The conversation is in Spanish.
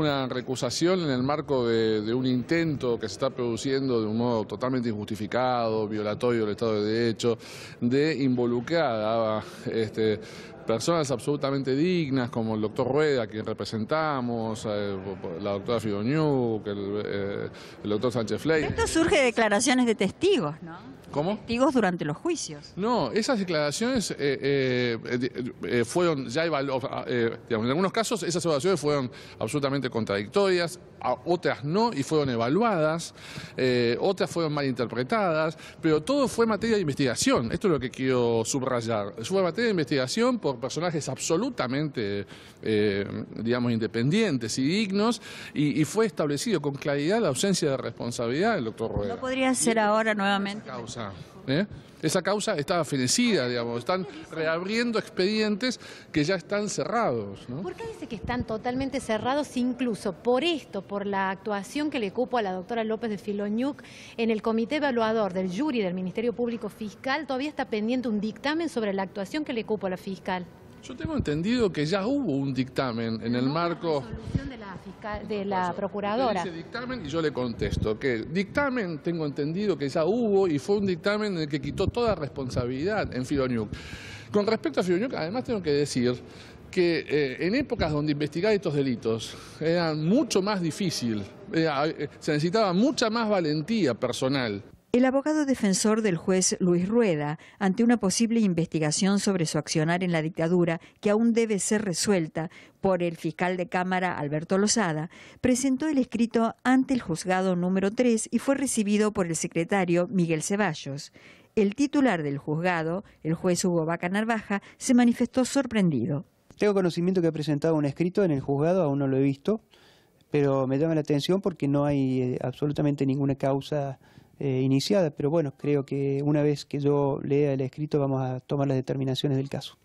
una recusación en el marco de, un intento que se está produciendo de un modo totalmente injustificado, violatorio del Estado de Derecho, de involucrar a este, personas absolutamente dignas como el doctor Rueda, quien representamos, la doctora Fidoñuc, el, eh, el doctor Sánchez Fley. Esto surge de declaraciones de testigos, ¿no? ¿Cómo? Testigos durante los juicios. No, esas declaraciones eh, eh, fueron ya evaluadas, en algunos casos esas evaluaciones fueron absolutamente contradictorias, otras no y fueron evaluadas, otras fueron mal interpretadas, pero todo fue materia de investigación, esto es lo que quiero subrayar, fue materia de investigación por personajes absolutamente, digamos, independientes y dignos y, y, fue establecido con claridad la ausencia de responsabilidad del doctor Rueda. ¿No podría ser ahora nuevamente? Causa. ¿Eh? Esa causa está fenecida, digamos, están reabriendo expedientes que ya están cerrados. ¿no? ¿Por qué dice que están totalmente cerrados incluso por esto, por la actuación que le cupo a la doctora López de Filoñuc en el comité evaluador del jury del Ministerio Público Fiscal? Todavía está pendiente un dictamen sobre la actuación que le cupo a la fiscal. Yo tengo entendido que ya hubo un dictamen en el marco... de la, fiscal, de la procuradora. Dice dictamen y yo le contesto que dictamen tengo entendido que ya hubo y fue un dictamen en el que quitó toda responsabilidad en Filoniuk. Con respecto a Filoniuk, además tengo que decir que eh, en épocas donde investigar estos delitos era mucho más difícil, eh, se necesitaba mucha más valentía personal el abogado defensor del juez Luis Rueda, ante una posible investigación sobre su accionar en la dictadura que aún debe ser resuelta por el fiscal de Cámara Alberto Lozada, presentó el escrito ante el juzgado número 3 y fue recibido por el secretario Miguel Ceballos. El titular del juzgado, el juez Hugo Vaca Narvaja, se manifestó sorprendido. Tengo conocimiento que ha presentado un escrito en el juzgado, aún no lo he visto, pero me llama la atención porque no hay eh, absolutamente ninguna causa eh, iniciada, pero bueno, creo que una vez que yo lea el escrito vamos a tomar las determinaciones del caso.